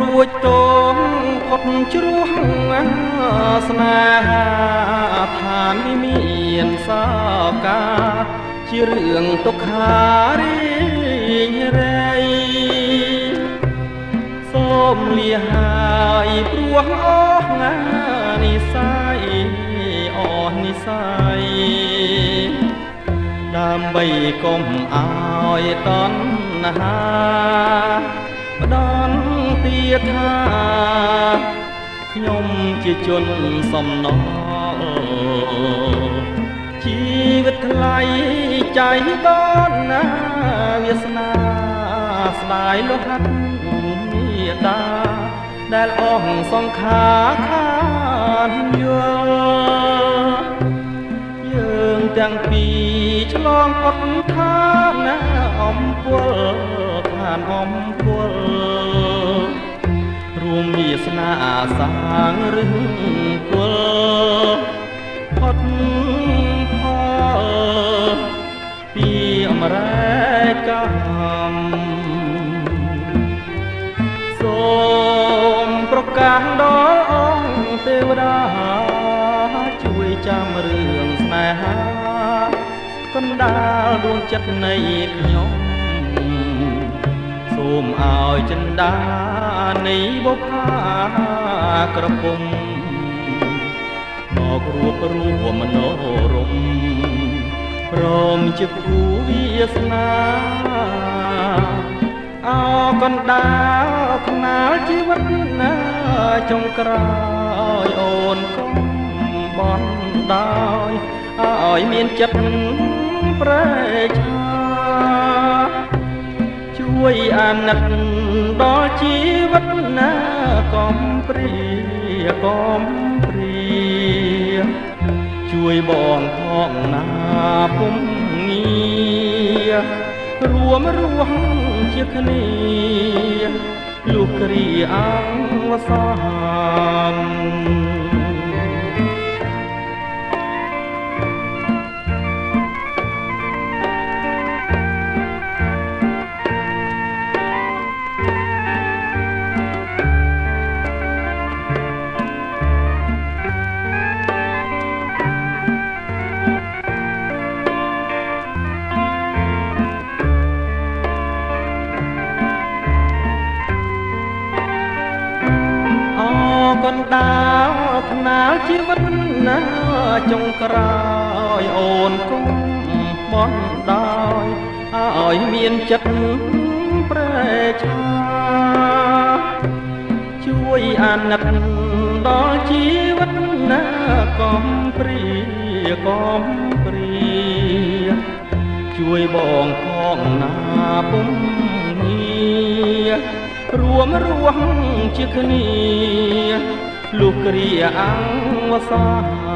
រួចតងផុតជ្រោះស្នេហាឋានវិមានសោកា ជារឿងទុក្ខារីរៃសូមលាហើយព្រោះអស់ណានិស័យអស់និស័យដើម្បីកុំឲ្យតណ្ហាផ្ដន់ទៀត ថាខ្ញុំជាជនសំណល់ជីវិតថ្លៃใจដនណាវាសនាស្ដាយលោហាត់មេដាដែលអស់សង្ខារខានយល់យើងទាំងពីរឆ្លងអត់ថាណាអំពលឋានអំពល រួមវាសនាសាងរឹងគុលផុតផលពីអមរែកំសូមប្រកាសដល់អង្គទេវតាជួយចាំរឿងស្នេហាកណ្ដាលដួងចិត្តនៃខ្ញុំសូមឲ្យចិន្តា នៃបុប្ផាក្រពុំមករួបរួមមនោរមព្រមជាគូវាសនាអោកណ្ដាលខ្នាលជីវិតណាចុងក្រោយអូនកុំបនដោយឲ្យមានចិត្តប្រែឆា ជួយអាណិតដល់ជីវិតណាកុំព្រាកុំព្រាជួយបងផងណាពុំងាររួមរស់ជាគ្នាលុះគ្រាអង្វសាន ថ្នាលជីវិតណាចុងក្រោយអូនគុំបនដោយឲ្យមានចិត្តប្រែឆាជួយអាណិតដល់ជីវិតណាកុំព្រាកុំព្រាជួយបងផងណាពុំងាររួមរស់ជាគ្នា លុះគ្រាអង្វសា